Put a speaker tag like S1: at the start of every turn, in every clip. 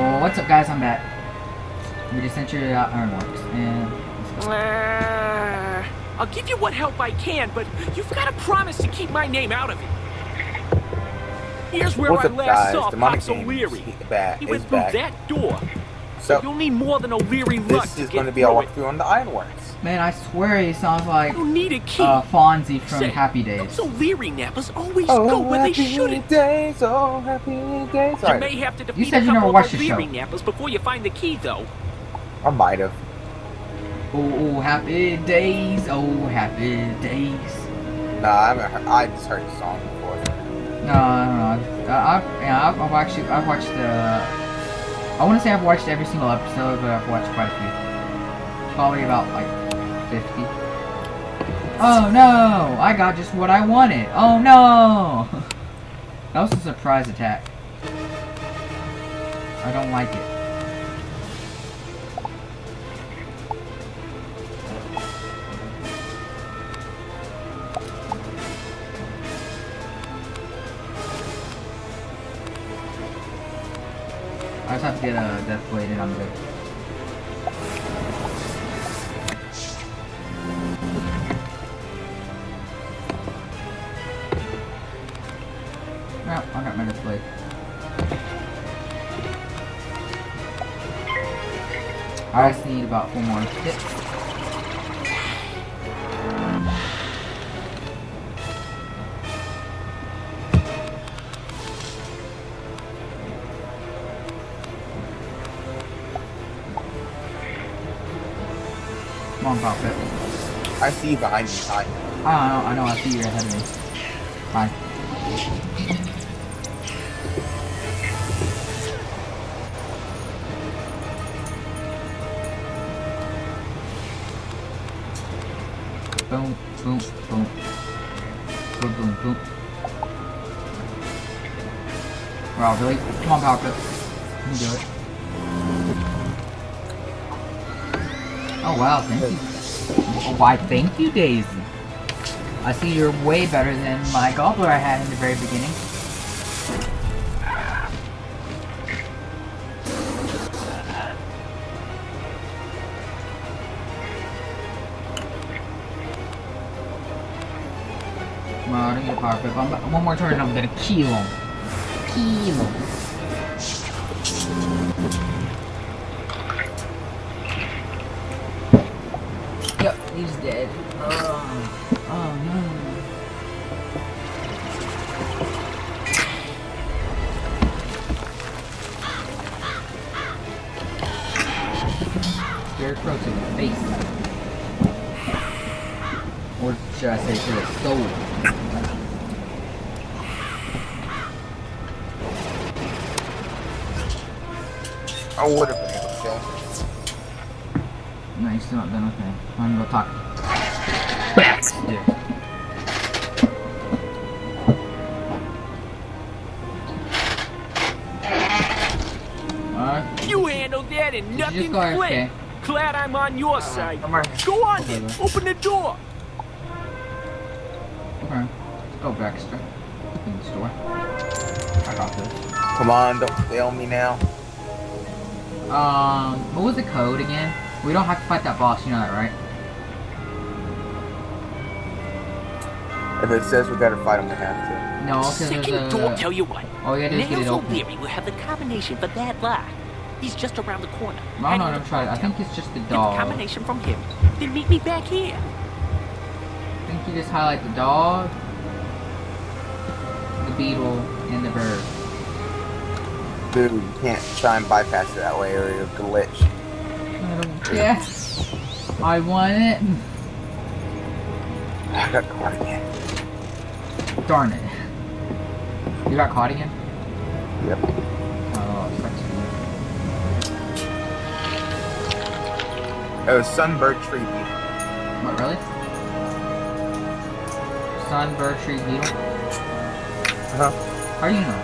S1: Well, what's up, guys? I'm back. We just entered uh, Ironworks, and
S2: Uh, I'll give you what help I can, but you've got to promise to keep my name out of it. Here's where
S3: What's
S2: I
S3: up,
S2: last
S3: guys?
S2: saw
S3: Demonic
S2: Pops
S3: Games
S2: O'Leary. He went through
S3: back.
S2: that door.
S3: So
S2: You'll need more than O'Leary luck
S3: this is
S2: get
S3: going to be our walkthrough on the Ironworks.
S1: man, I swear he sounds like
S2: You need a key.
S1: uh, Fonzie from
S2: Say,
S1: Happy Days.
S2: Those O'Leary nappers always go where they shouldn't.
S3: days, oh happy days.
S2: You
S3: Sorry,
S2: may have to defeat
S1: said
S2: a
S1: you never
S2: couple
S1: watched
S2: of
S1: the
S2: O'Leary
S1: show.
S2: nappers before you find the key, though.
S3: I might have.
S1: Oh, happy days, oh, happy days.
S3: Nah, I haven't heard, I just heard the song before.
S1: No, I don't know. I, I've, yeah, I've, I've actually, I've watched, uh, I want to say I've watched every single episode, but I've watched quite a few. Probably about, like, 50. Oh, no! I got just what I wanted. Oh, no! that was a surprise attack. I don't like it. Good. Yep, I got my blade. I just need about four more hits. On, Pop It.
S3: I see you behind me. Hi.
S1: I know, I know, I see you're ahead of me. Hi. Boom, boom, boom. Boom, boom, boom. Wow, really? Come on, Power Pip. You can do it. Oh, wow, thank you. Why, thank you, Daisy. I see you're way better than my gobbler I had in the very beginning. Well, I don't get a power pip. One more turn and I'm gonna kill him. Kill him. Yeah. Alright.
S2: You handled that and
S1: Did you
S2: nothing
S1: just go AFK?
S2: clicked. Glad I'm on your side.
S3: I'm right.
S2: Go on
S1: Okay,
S2: then.
S1: then.
S2: Open the door.
S1: Okay. Let's go Baxter. In the store. I got this.
S3: Come on, don't fail me now.
S1: Um, what was the code again? We don't have to fight that boss, you know that, right?
S3: If it says we gotta fight him, we have to.
S1: No, because there's
S2: Second door.
S1: a...
S2: Tell you what.
S1: All you gotta do is get it
S2: Nails
S1: open.
S2: O'Leary will have the combination for that lock. He's just around the corner.
S1: No,
S2: hiding
S1: no,
S2: in
S1: no,
S2: the
S1: try it. I think it's just the
S2: Get the
S1: dog.
S2: Combination from him. Then meet me back here.
S1: I think you just highlight the dog, the beetle, and the bird.
S3: Dude, you can't try and bypass it that way or it'll glitch.
S1: I don't care. I want it.
S3: I got caught again.
S1: Darn it. You got caught again?
S3: Yep.
S1: Oh, sucks.
S3: Oh, Sunbird Tree Beetle.
S1: What, really? Sunbird tree beetle?
S3: Huh?
S1: How do you know?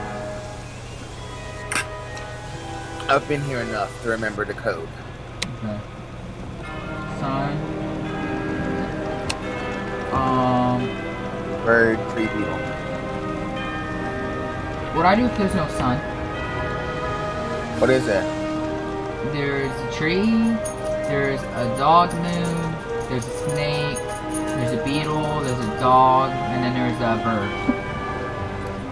S3: I've been here enough to remember the code.
S1: Okay. Sun. Um,
S3: Bird Tree Beetle.
S1: what do I do if there's no sun?
S3: What is it?
S1: There's a tree, there's a dog moon, there's a snake, there's a beetle, there's a dog, and then there's a bird.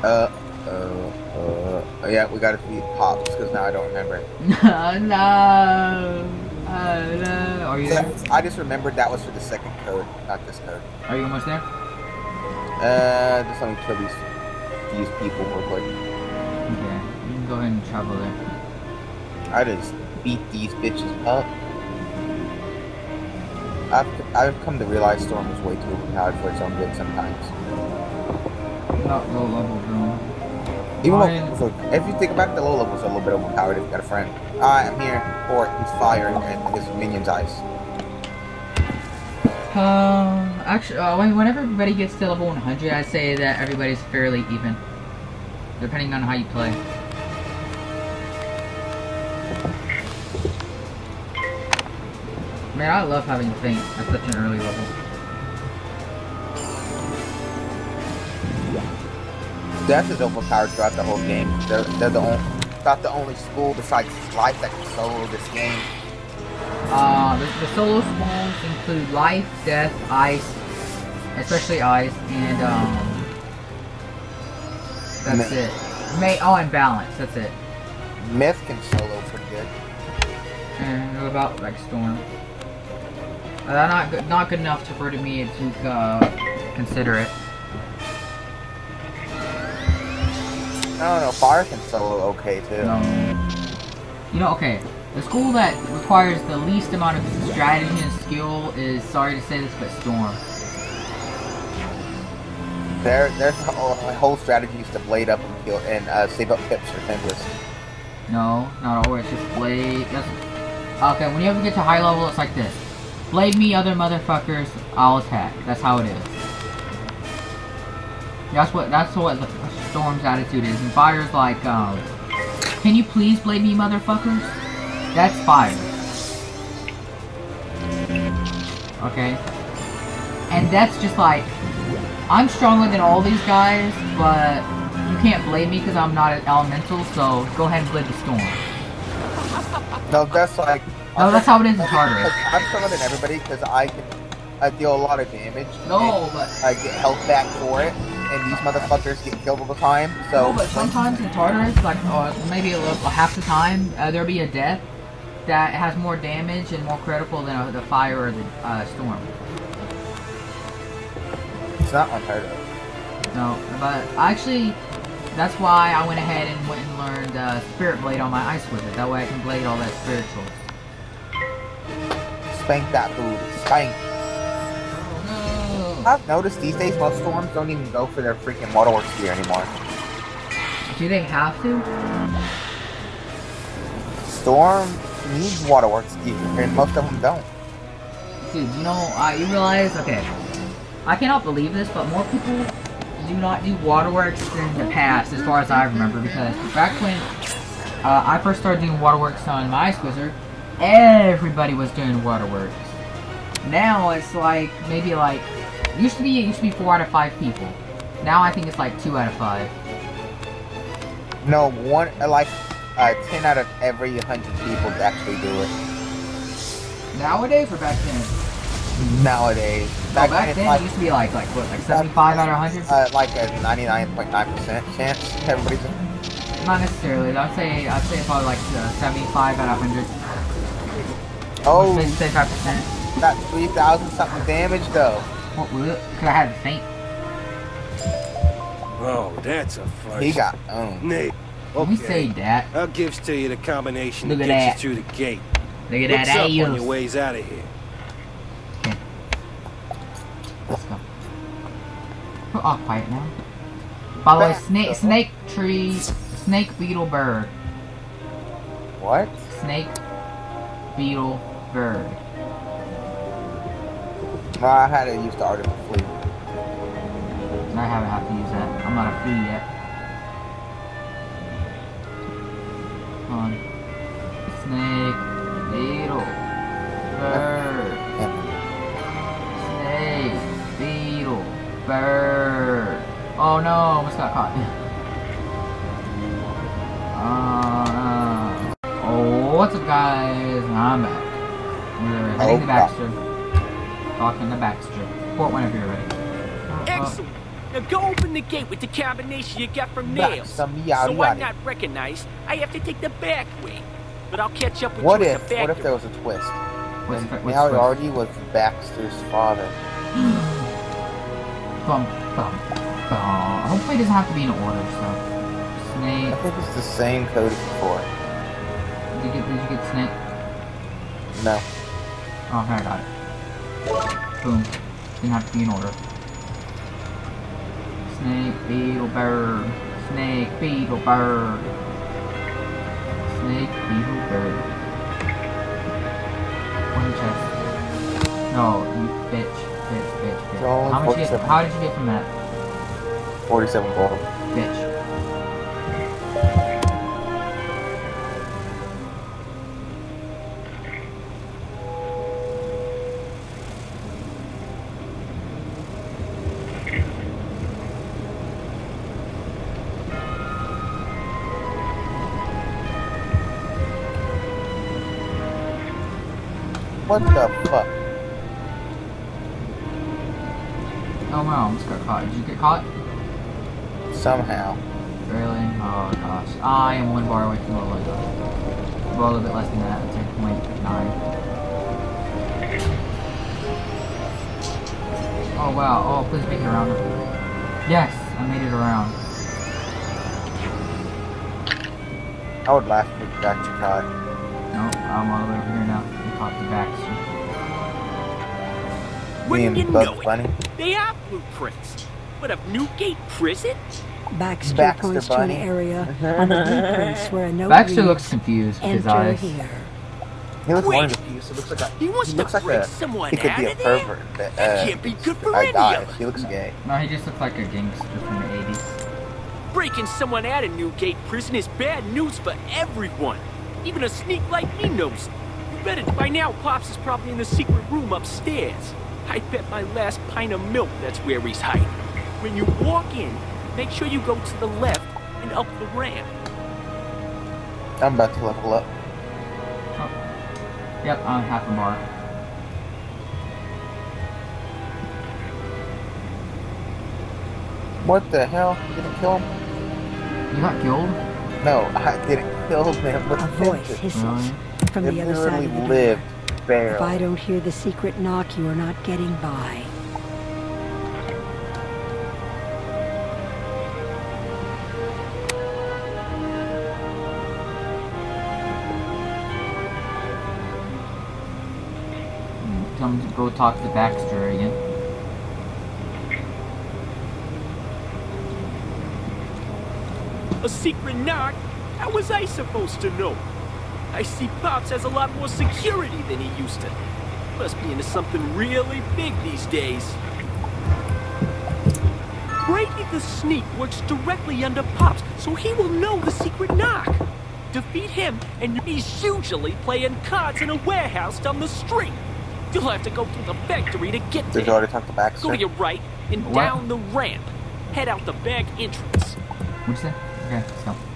S3: Uh, uh, uh, yeah, we gotta feed Pops, because now I don't remember.
S1: no, no, no. Are you there?
S3: I just remembered that was for the second code, not this code.
S1: Are you almost there?
S3: Uh, just let me kill these, these people real quick.
S1: Okay, you can go ahead and travel there.
S3: I just beat these bitches up. I've, I've come to realize Storm is way too overpowered for its own good sometimes.
S1: Not low level room.
S3: Even though, if you think about it, the low levels are a little bit overpowered if you got a friend. Alright, I am here for his fire and his minion's ice.
S1: Um, actually, uh, when- whenever everybody gets to level 100, I'd say that everybody's fairly even. Depending on how you play. Man, I love having Feint at such an early level.
S3: Death is overpowered throughout the whole game. They're, they're the only, about the only school besides life that can solo this game.
S1: Uh, the, the solo spawns include Life, Death, Ice, especially Ice, and, um... That's
S3: Myth.
S1: it. May, oh, and Balance, that's it.
S3: Myth can solo pretty good.
S1: And what about like Storm? Uh, not good, not good enough to for me to uh, consider it.
S3: I don't know, Fire can solo okay too.
S1: No. You know, okay. The school that requires the least amount of strategy and skill is, sorry to say this, but Storm.
S3: Their their whole, whole strategy is to blade up and kill and uh, save up pips for Tempest.
S1: No, not always. Just blade. That's okay. When you ever get to high level, it's like this: blade me, other motherfuckers. I'll attack. That's how it is. That's what. That's what the storm's attitude is. And fire's like, um, can you please blade me, motherfuckers? That's fire. Okay. And that's just like, I'm stronger than all these guys, but you can't blame me because I'm not an elemental, so go ahead and blade the storm.
S3: No, that's like.
S1: No, that's how it is in Tartarus.
S3: I'm stronger than everybody because I can I deal a lot of damage.
S1: No,
S3: and
S1: but
S3: I get health back for it, and these motherfuckers get killed all the time. So,
S1: no, but sometimes in Tartarus, like uh, maybe a little, half the time, uh, there'll be a death that has more damage and more critical than uh, the fire or the uh, storm.
S3: it's not unheard of.
S1: No, but actually, that's why I went ahead and went and learned uh, Spirit Blade on my Ice Wizard. That way I can blade all that spiritual.
S3: Spank that booty. Spank.
S1: Oh
S3: I've noticed these days most storms don't even go for their freaking waterworks gear anymore.
S1: Do they have to?
S3: Storm needs waterworks gear, and most of them don't.
S1: Dude, you know, uh, you realize, okay, I cannot believe this, but more people do not do waterworks than the past, as far as I remember, because back when uh, I first started doing waterworks on my Ice Wizard, everybody was doing waterworks. Now it's like, maybe like, used to be, it used to be 4 out of 5 people. Now I think it's like 2 out of 5.
S3: No, one like uh, ten out of every hundred people actually do it
S1: Nowadays or back then?
S3: nowadays.
S1: Oh,
S3: Back,
S1: back
S3: then,
S1: then
S3: like,
S1: it used to be like, like what, like 75 out of 100?
S3: uh, like a ninety-nine point nine percent chance everybody's.
S1: Not necessarily. I'd say I'd say probably like uh, 75 out of 100.
S3: Oh,
S1: 75 percent.
S3: that three thousand something damage though.
S1: What was it? Because I had the feint.
S4: Oh, that's a fuss.
S3: He got owned.
S4: Nate.
S1: Let me say that.
S4: I'll give to you the combination
S1: Look
S4: that
S1: at
S4: gets
S1: that.
S4: you through the gate.
S1: Look at
S4: What's
S1: that
S4: up on your ways out of here?
S1: Let's go. We're all quiet now. By the way, snake, snake tree, snake beetle bird,
S3: What?
S1: snake beetle bird.
S3: No, I had to use the art of the fleet.
S1: I haven't had to use that. I'm not a flea yet. On. Snake beetle bird. Snake beetle bird. Oh no, almost got caught. Oh, what's up, guys? I'm back. We're heading to
S3: Oh,
S1: Baxter. Talking to the Baxter. Report whenever you're ready. Uh,
S2: Excellent. Now go open the gate with the combination you got from
S3: Back
S2: Nails. So I'm not recognized. I have to take the back way. But I'll catch up with
S3: What
S2: you
S3: if,
S2: at the
S3: what if
S2: factory.
S3: there was a twist?
S1: What's
S3: And
S1: the- what's
S3: Meow already was Baxter's father.
S1: Bum, bum, bum. Hopefully it doesn't have to be in order, so. Snake...
S3: I think it's the same code as before.
S1: Did you get, did you get snake?
S3: No.
S1: Oh, here I got it. Boom. Didn't have to be in order. Snake, beetle, bird. Snake, beetle, bird. Snake, beetle, bird. One chest. No, you bitch, bitch, bitch, bitch. How much you get, how did you get from that?
S3: 47 gold.
S1: Bitch.
S3: What the fuck?
S1: Oh no, I almost got caught. Did you get caught?
S3: Somehow.
S1: Really? Oh gosh. I am one bar away from bit. Well, a little bit less than that. It's like point nine. Oh wow. Oh, please make it around. Yes, I made it around.
S3: I would laugh if we got you caught.
S1: Nope, I'm all the way over here now. You caught the Baxter.
S3: Me
S2: Wouldn't you
S3: and
S2: know
S3: Bugs
S2: it? They are blueprints. But of Newgate Prison?
S5: Baxter,
S3: Baxter
S5: points
S3: Bunny.
S5: to an area on the blueprints where a note
S1: Baxter
S5: reads,
S1: looks confused with his eyes.
S5: here.
S3: He looks
S2: Wait.
S3: one of the few, so it looks like a,
S2: He wants
S3: he
S2: to
S3: looks like
S2: break
S3: a,
S2: someone
S3: he could
S2: out
S3: be a pervert. But, uh,
S2: That can't be good for
S3: a
S2: any
S3: guy.
S2: of us.
S3: He looks gay.
S1: No, he just looks like a gangster from the 80s.
S2: Breaking someone out of Newgate Prison is bad news for everyone. Even a sneak like me knows it. You it by now Pops is probably in the secret room upstairs. I bet my last pint of milk that's where he's hiding. When you walk in, make sure you go to the left and up the ramp.
S3: I'm about to level up. Oh.
S1: Yep, I'm half a bar.
S3: What the hell? You didn't kill him?
S1: You got killed?
S3: No, I didn't kill him with
S5: A voice hisses
S1: Really?
S5: From
S3: It
S5: the other side of the door.
S3: lived
S5: If I don't hear the secret knock, you are not getting by.
S1: Tell him to go talk to Baxter again.
S2: A secret knock? How was I supposed to know? I see Pops has a lot more security than he used to. Must be into something really big these days. Brady the Sneak works directly under Pops, so he will know the secret knock. Defeat him, and he's usually playing cards in a warehouse down the street. You'll have to go through the factory to get
S3: Did you
S2: there.
S3: already talk to
S2: Go to your right and
S1: What?
S2: down the ramp. Head out the back entrance.
S1: What'd you say? Okay, let's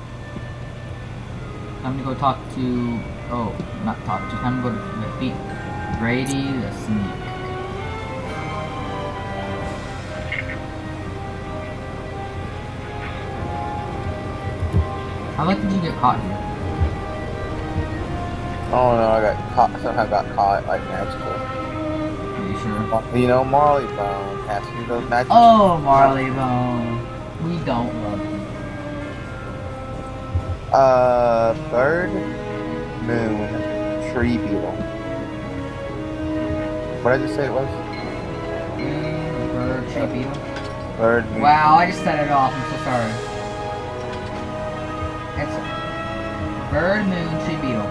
S1: go. Time to go talk to. Oh, not talk. Just time to go to defeat Brady the Sneak. How lucky did you get caught here?
S3: Oh no, I got caught. Somehow got caught like magical.
S1: Are you sure?
S3: You know, Marleybone has to do those magic.
S1: Oh, Marley Bone. We don't love you.
S3: Uh, bird, moon, tree beetle. What did I just say it was?
S1: Bird, tree beetle.
S3: Bird, moon.
S1: Wow, I just set it off. I'm so sorry. It's bird, moon, tree beetle.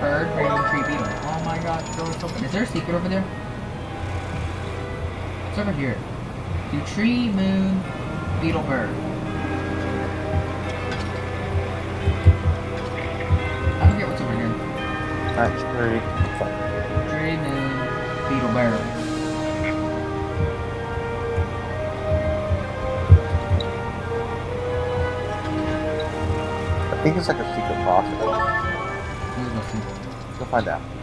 S1: Bird, moon, tree beetle. Oh my god, so it's open. Is there a secret over there? It's over here. Do tree, moon, beetle, bird. I don't get what's over here.
S3: Not tree. Fuck.
S1: Tree, moon, beetle, bird.
S3: think it's like a secret
S1: go.
S3: Let's go find out.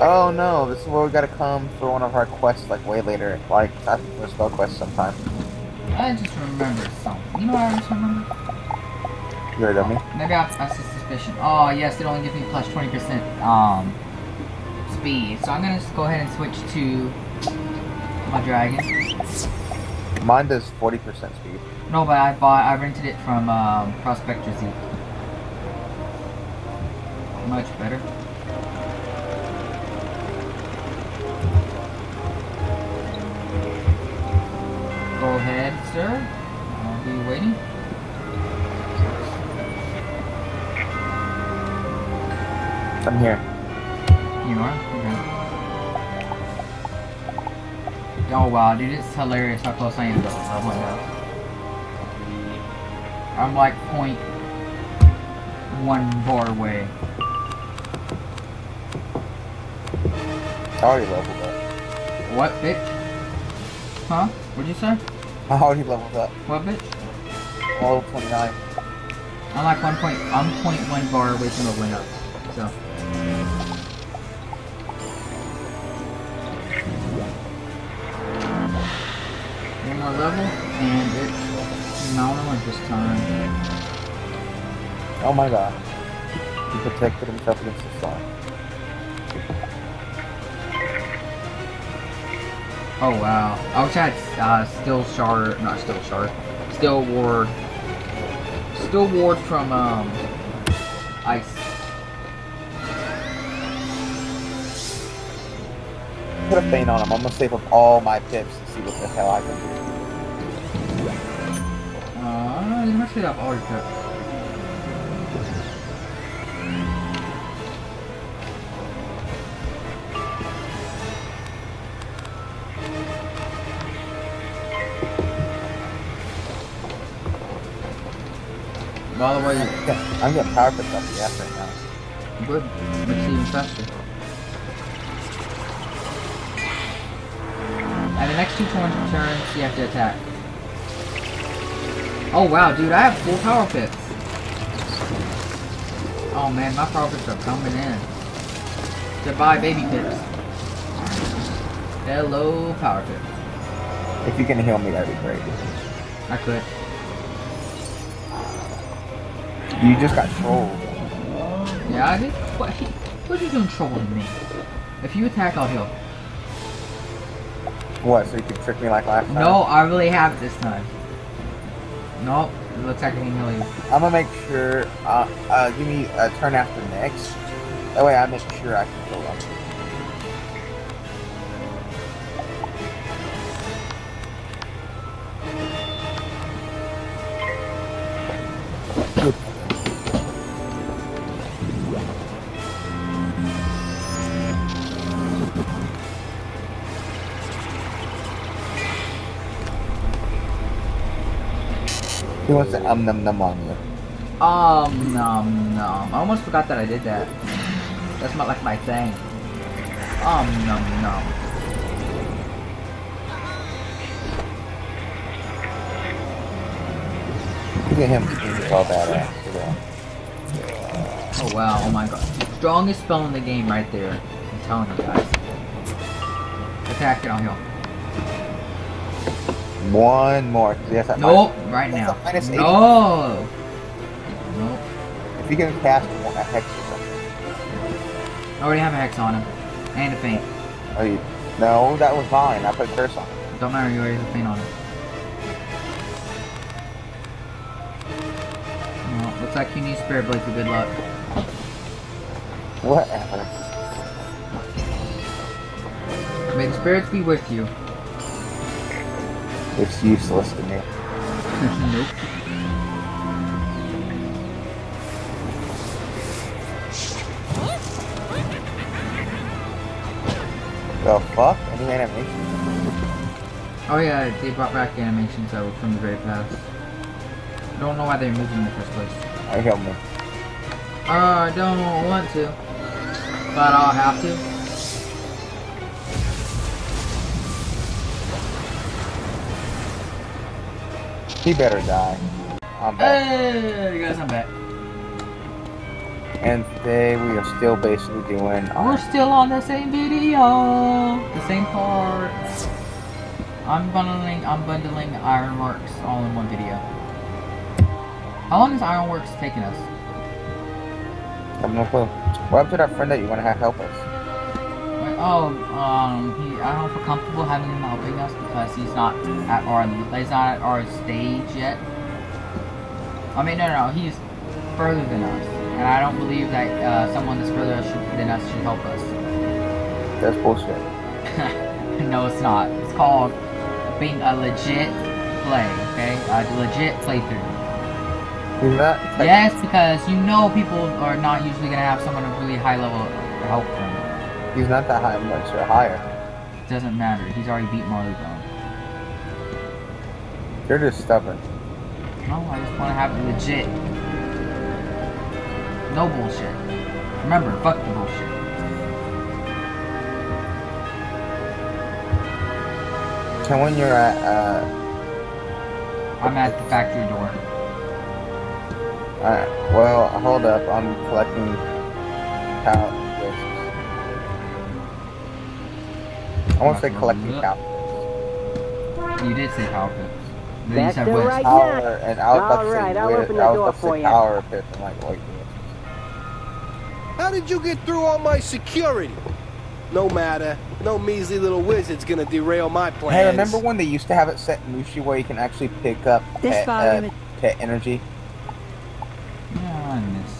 S3: Oh no, this is where we gotta come for one of our quests like way later. Like I think for a spell quest sometime.
S1: I just remembered something. You know what I just remember?
S3: You heard of me?
S1: Maybe I have a suspicion. Oh, yes, it only gives me plus 20% um, speed. So I'm going to just go ahead and switch to my dragon.
S3: Mine does 40% speed.
S1: No, but I bought, I rented it from um, Prospector Zeke. Much better. Sir. Uh, I'll be waiting.
S3: I'm here.
S1: You are? Okay. Oh wow, dude, it's hilarious how close I am to level now. I'm like point one bar away.
S3: I already leveled up.
S1: What, bitch? Huh? What'd you say?
S3: I already leveled up.
S1: What, bitch?
S3: Level 29.
S1: I'm like one point, I'm point one bar away from leveling up. So. One more level, and it's Mount this time.
S3: Oh my god. He protected himself against the storm.
S1: Oh wow. I wish I had uh, Still Shard, not Still Shard, Still Ward. Still Ward from um, Ice.
S3: Put a feint on him. I'm gonna save up all my pips to see what the hell I can do.
S1: Uh, you must have all your pets. By the way,
S3: I'm getting power picked up the ass right now.
S1: good. Makes it even faster. And the next two turns, turns you have to attack. Oh wow, dude, I have full power pips. Oh man, my power are coming in. Goodbye, baby pips. Hello, power pip.
S3: If you can heal me, that'd be great.
S1: I could.
S3: You just got trolled.
S1: Yeah, I did. What? What are you doing trolling me? If you attack, I'll heal.
S3: What, so you could trick me like last time?
S1: No, I really have it this time. Nope. It looks like I can heal you.
S3: I'm gonna make sure, uh, uh, give me a turn after next. That way I make sure I can kill them. He wants to um num num on you.
S1: Um, nom nom. I almost forgot that I did that. That's not like my thing. Um, nom nom.
S3: Look at him, he's all badass.
S1: Oh wow, oh my god. Strongest spell in the game right there. I'm telling you guys. Attack I'll heal.
S3: One more. that
S1: Nope,
S3: minus-
S1: right now.
S3: minus.
S1: No! Nope.
S3: If you can cast one, a hex or something.
S1: I already have a hex on him. And a feint.
S3: Oh, you, no, that was mine. I put a curse on it.
S1: Don't matter, you already have a feint on him. Well, looks like you need Spirit Blade for good luck.
S3: Whatever.
S1: May the spirits be with you.
S3: It's useless to me.
S1: nope.
S3: The fuck? Any animation?
S1: Oh yeah, they brought back animations out from the very past. Don't know why they them in the first place.
S3: I help me.
S1: Uh, I don't want to, but I'll have to.
S3: He better die. I'm back.
S1: Hey, guys, I'm back.
S3: And today we are still basically doing.
S1: We're
S3: Um,
S1: still on the same video, the same part. I'm bundling, I'm bundling Ironworks all in one video. How long is Ironworks taking us?
S3: I have no clue. What happened to that friend that you want to have help us?
S1: Oh, um, he, I don't feel comfortable having him helping us because he's not at our, he's not at our stage yet. I mean, no, no, no, he's further than us, and I don't believe that uh, someone that's further than us should help us.
S3: That's bullshit.
S1: no, it's not. It's called being a legit play, okay? A legit playthrough. Yes, because you know people are not usually gonna have someone of really high level to help them.
S3: He's not that high much or higher.
S1: Doesn't matter. He's already beat Marleybone.
S3: You're just stubborn.
S1: No, I just want to have it legit. No bullshit. Remember, fuck the bullshit.
S3: And when you're at, uh,
S1: I'm at the factory door.
S3: alright, well, hold up, I'm collecting cow I want to say collecting
S1: Look.
S3: cow.
S1: You did say power pips. Then you said
S6: to
S1: West.
S6: right
S3: Power, and I was about to
S6: All right,
S3: say,
S6: I'll open the
S3: I was
S6: door
S3: about to
S6: for
S3: say
S6: you.
S3: power pip, I'm like, wait,
S4: How did you get through all my security? No matter. No measly little wizard's gonna derail my plans.
S3: Hey, remember when they used to have it set in MooShu where you can actually pick up
S5: This
S3: pet, uh, pet energy?
S1: Yeah, I miss.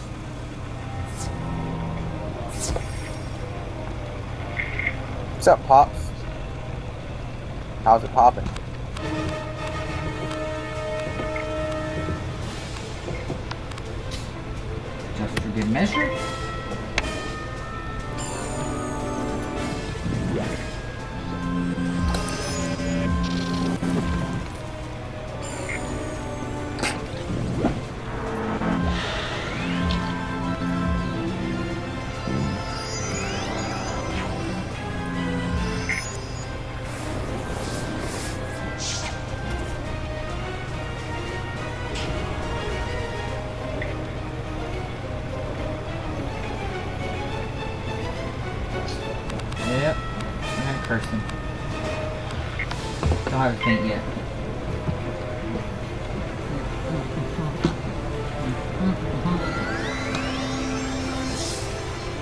S3: What's up, Pops? How's it popping?
S1: Just for good measure. Curse him. Don't have yet.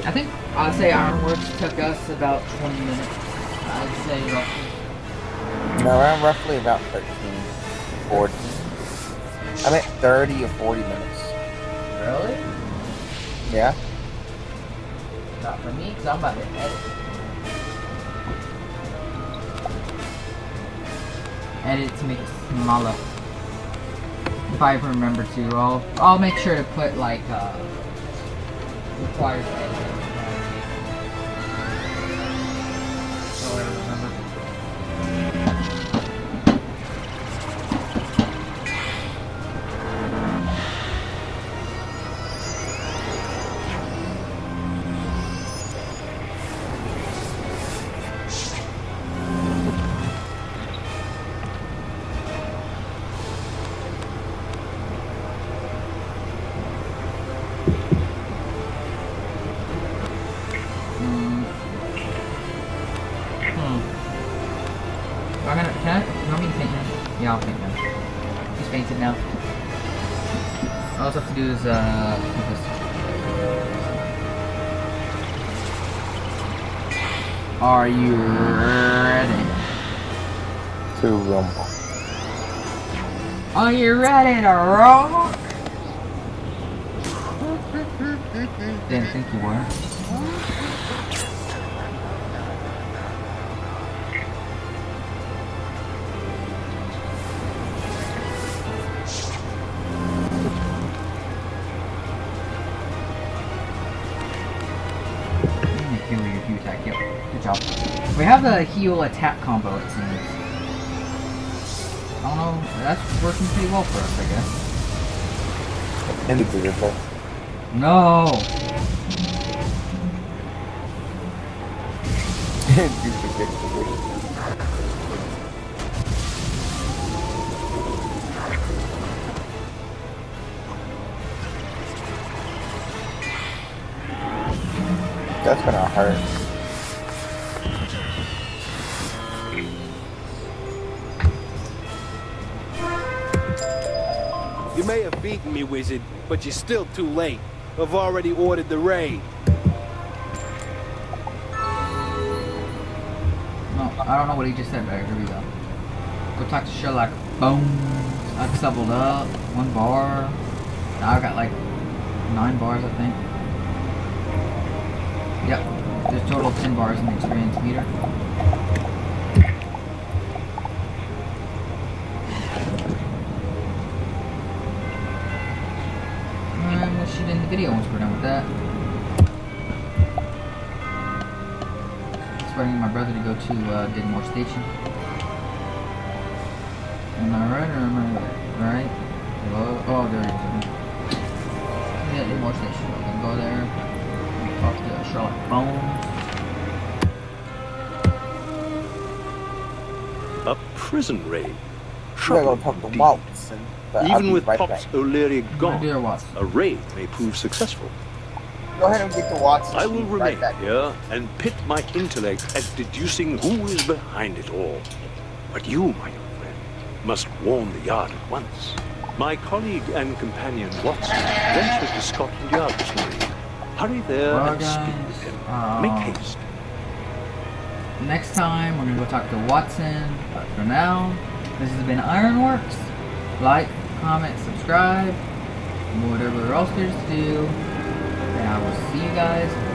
S1: I think I'd say Ironworks took us about 20 minutes. I'd say roughly.
S3: No, around roughly about 13, 14. I meant 30 or 40 minutes.
S1: Really?
S3: Yeah?
S1: Not for me, because I'm about to edit. Edit to make it smaller. If I remember to, I'll I'll make sure to put like uh requires Are you ready?
S3: To rumble.
S1: Are you ready to rock? Didn't think you were. have a heal attack combo, it seems. I don't know, that's working pretty well for us, I guess.
S3: And
S1: it's
S3: beautiful. No! that's gonna hurt.
S4: You may have beaten me, wizard, but you're still too late. I've already ordered the raid.
S1: No, I don't know what he just said, but here we go. Go talk to Sherlock. Boom. I've doubled up. One bar. Now I've got like nine bars, I think. Yep. There's total of 10 bars in the experience meter. And we'll shoot in the video once we're done with that. Just waiting for my brother to go to uh, Digmore Station. Am I right or am I right? Oh, oh there he is. Yeah, Digmore Station. We can go there. Talk to Sherlock Bones.
S6: A prison raid.
S3: You gotta go
S6: Troubling
S3: talk to
S6: indeed.
S3: Watson.
S6: Even with
S3: right
S6: Pops
S3: back.
S6: O'Leary gone,
S1: dear
S6: a raid may prove successful.
S3: Go ahead and get to Watson.
S6: I will remain
S3: right back.
S6: here and pit my intellect at deducing who is behind it all. But you, my young friend, must warn the Yard at once. My colleague and companion Watson ventured to Scotland Yard this morning. Hurry there
S1: Well,
S6: and speak with him.
S1: um,
S6: Make haste.
S1: Next time, we're gonna go talk to Watson. But for now, this has been Ironworks. Like, comment, subscribe, whatever else there's to do. And I will see you guys